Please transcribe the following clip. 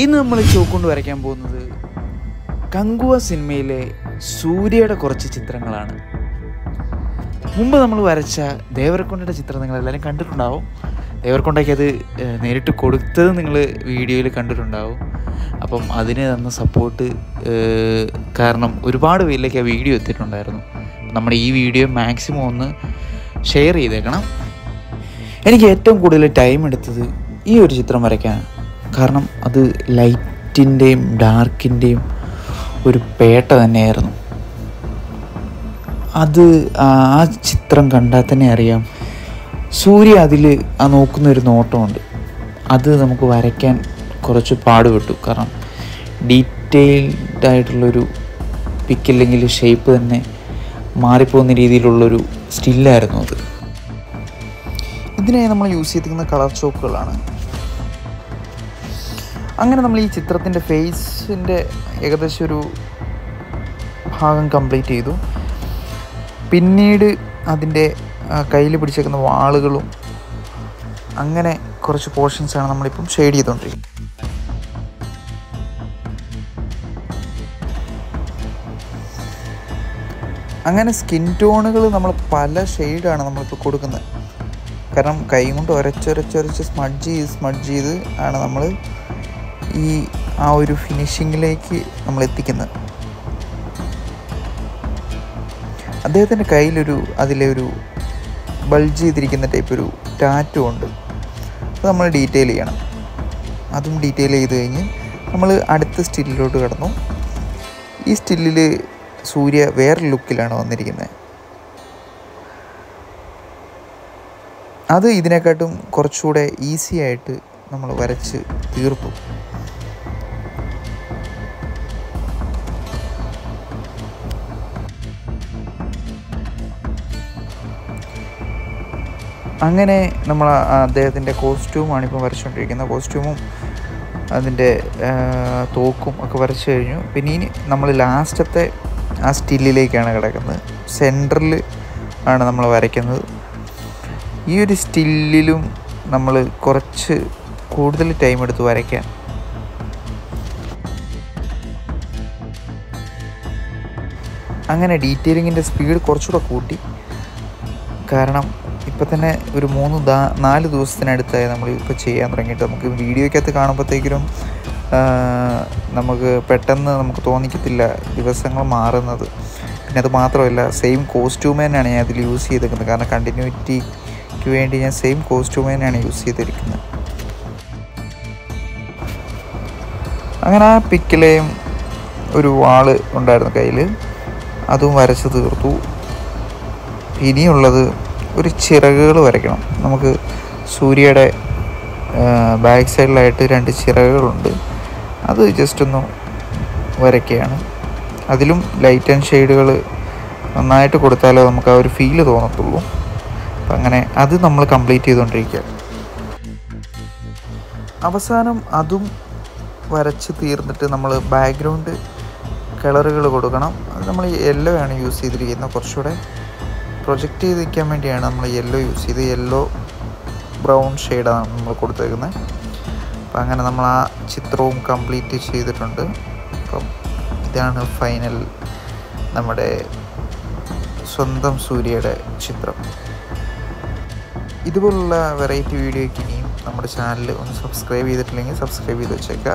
ഇന്ന് നമ്മൾ ചോക്കൊണ്ട് വരയ്ക്കാൻ പോകുന്നത് കങ്കുവ സിനിമയിലെ സൂര്യയുടെ കുറച്ച് ചിത്രങ്ങളാണ്. മുമ്പ് നമ്മൾ വരച്ച ദേവരക്കൊണ്ടയുടെ ചിത്രം നിങ്ങൾ എല്ലാവരും കണ്ടിട്ടുണ്ടാവും. ദേവർക്കൊണ്ടയ്ക്ക് അത് നേരിട്ട് കൊടുത്തത് നിങ്ങൾ വീഡിയോയിൽ കണ്ടിട്ടുണ്ടാവും. അപ്പം അതിന് തന്ന സപ്പോർട്ട് കാരണം ഒരുപാട് പേരിലേക്ക് ആ വീഡിയോ എത്തിയിട്ടുണ്ടായിരുന്നു. നമ്മുടെ ഈ വീഡിയോ മാക്സിമം ഒന്ന് ഷെയർ ചെയ്തേക്കണം. എനിക്ക് ഏറ്റവും കൂടുതൽ ടൈം എടുത്തത് ഈ ഒരു ചിത്രം വരയ്ക്കാനാണ് കാരണം അത് ലൈറ്റിന്റെയും ഡാർക്കിന്റെയും ഒരു പേട്ട തന്നെയായിരുന്നു. അത് ആ ചിത്രം കണ്ടാൽ തന്നെ അറിയാം. സൂര്യ അതിൽ ആ നോക്കുന്ന ഒരു നോട്ടമുണ്ട്. അത് നമുക്ക് വരയ്ക്കാൻ കുറച്ച് പാടുപെട്ടു. കാരണം ഡീറ്റെയിൽഡ് ആയിട്ടുള്ളൊരു പിക്കില്ലെങ്കിൽ ഷേപ്പ് തന്നെ മാറിപ്പോകുന്ന രീതിയിലുള്ളൊരു സ്റ്റില്ലായിരുന്നു അത്. ഇതിനായി നമ്മൾ യൂസ് ചെയ്തിരിക്കുന്ന കളർ ചോക്കുകളാണ് അങ്ങനെ നമ്മൾ ഈ ചിത്രത്തിന്റെ ഫേസിന്റെ ഏകദേശം ഒരു ഭാഗം കംപ്ലീറ്റ് ചെയ്തു. പിന്നീട് അതിന്റെ കയ്യിൽ പിടിച്ചേക്കുന്ന വാളുകളും അങ്ങനെ കുറച്ച് പോർഷൻസാണ് നമ്മളിപ്പം ഷെയ്ഡ് ചെയ്തുകൊണ്ടിരിക്കുന്നത്. അങ്ങനെ സ്കിൻ ടോണുകൾ നമ്മൾ പല ഷെയ്ഡാണ് നമ്മളിപ്പോൾ കൊടുക്കുന്നത്. കാരണം കൈ കൊണ്ട് ഒരച്ചൊരച്ചൊരച്ച് സ്മഡ്ജ് ചെയ്ത് സ്മഡ്ജ് ചെയ്ത് ആണ് നമ്മൾ ഈ ആ ഒരു ഫിനിഷിങ്ങിലേക്ക് നമ്മൾ എത്തിക്കുന്നത് അദ്ദേഹത്തിന്റെ കയ്യിലൊരു അതിലെ ഒരു ബൾജ് ചെയ്തിരിക്കുന്ന ടൈപ്പ് ഒരു ടാറ്റു ഉണ്ട്. അത് നമ്മൾ ഡീറ്റെയിൽ ചെയ്യണം. അതും ഡീറ്റെയിൽ ചെയ്ത് കഴിഞ്ഞ് നമ്മൾ അടുത്ത സ്റ്റില്ലിലോട്ട് കടന്നു. ഈ സ്റ്റില്ലിൽ സൂര്യ വേറെ ലുക്കിലാണ് വന്നിരിക്കുന്നത്. അത് ഇതിനെക്കാട്ടും കുറച്ചുകൂടെ ഈസി ആയിട്ട് നമ്മൾ വരച്ച് തീർത്തു അങ്ങനെ നമ്മൾ അദ്ദേഹത്തിന്റെ കോസ്റ്റ്യൂമാണ് ഇപ്പോൾ വരച്ചുകൊണ്ടിരിക്കുന്നത്. കോസ്റ്റ്യൂമും അതിന്റെ തോക്കും ഒക്കെ വരച്ചു കഴിഞ്ഞു. പിന്നെ ഇനി നമ്മൾ ലാസ്റ്റത്തെ ആ സ്റ്റില്ലിലേക്കാണ് കിടക്കുന്നത്. സെന്ററിൽ ആണ് നമ്മൾ വരയ്ക്കുന്നത്. ഈ ഒരു സ്റ്റില്ലിലും നമ്മൾ കുറച്ച് കൂടുതൽ ടൈം എടുത്ത് വരയ്ക്കാൻ. അങ്ങനെ ഡീറ്റെയിലിങ്ങിന്റെ സ്പീഡ് കുറച്ചുകൂടെ കൂട്ടി. കാരണം ഇപ്പം തന്നെ ഒരു മൂന്ന് ദാ നാല് ദിവസത്തിനടുത്തായി നമ്മൾ ഇപ്പോൾ ചെയ്യാൻ തുടങ്ങിയിട്ട് നമുക്ക് വീഡിയോയ്ക്കകത്ത് കാണുമ്പോഴത്തേക്കിനും നമുക്ക് പെട്ടെന്ന് നമുക്ക് തോന്നിക്കത്തില്ല ദിവസങ്ങൾ മാറുന്നത്. പിന്നെ അത് മാത്രമല്ല സെയിം കോസ്റ്റ്യൂം തന്നെയാണ് ഞാൻ അതിൽ യൂസ് ചെയ്തിരിക്കുന്നത് കാരണം കണ്ടിന്യൂറ്റിക്ക് വേണ്ടി ഞാൻ സെയിം കോസ്റ്റ്യൂം തന്നെയാണ് യൂസ് ചെയ്തിരിക്കുന്നത്. അങ്ങനെ ആ പിക്കിലെയും ഒരു വാൾ ഉണ്ടായിരുന്നു കയ്യിൽ അതും വരച്ച് തീർത്തു. ഇനിയുള്ളത് ഒരു ചിറകുകൾ വരയ്ക്കണം. നമുക്ക് സൂര്യയുടെ ബാക്ക് സൈഡിലായിട്ട് രണ്ട് ചിറകുകളുണ്ട്. അത് ജസ്റ്റ് ഒന്ന് വരയ്ക്കുകയാണ്. അതിലും ലൈറ്റ് ആൻഡ് ഷെയ്ഡുകൾ നന്നായിട്ട് കൊടുത്താലേ നമുക്ക് ആ ഒരു ഫീൽ തോന്നത്തുള്ളൂ. അപ്പം അങ്ങനെ അത് നമ്മൾ കംപ്ലീറ്റ് ചെയ്തുകൊണ്ടിരിക്കുക. അവസാനം അതും വരച്ച് തീർന്നിട്ട് നമ്മൾ ബാക്ക്ഗ്രൗണ്ട് കളറുകൾ കൊടുക്കണം. അത് നമ്മൾ യെല്ലോ ആണ് യൂസ് ചെയ്തിരിക്കുന്നത്. കുറച്ചുകൂടെ പ്രൊജക്റ്റ് ചെയ്ത് വയ്ക്കാൻ വേണ്ടിയാണ് നമ്മൾ യെല്ലോ യൂസ് ചെയ്ത് യെല്ലോ ബ്രൗൺ ഷെയ്ഡാണ് നമ്മൾ കൊടുത്തേക്കുന്നത്. അപ്പം അങ്ങനെ നമ്മൾ ആ ചിത്രവും കംപ്ലീറ്റ് ചെയ്തിട്ടുണ്ട്. അപ്പം ഇതാണ് ഫൈനൽ നമ്മുടെ സ്വന്തം സൂര്യയുടെ ചിത്രം. ഇതുപോലുള്ള വെറൈറ്റി വീഡിയോയ്ക്ക് ഇനിയും നമ്മുടെ ചാനൽ ഒന്ന് സബ്സ്ക്രൈബ് ചെയ്തിട്ടില്ലെങ്കിൽ സബ്സ്ക്രൈബ് ചെയ്ത് വെച്ചേക്കുക.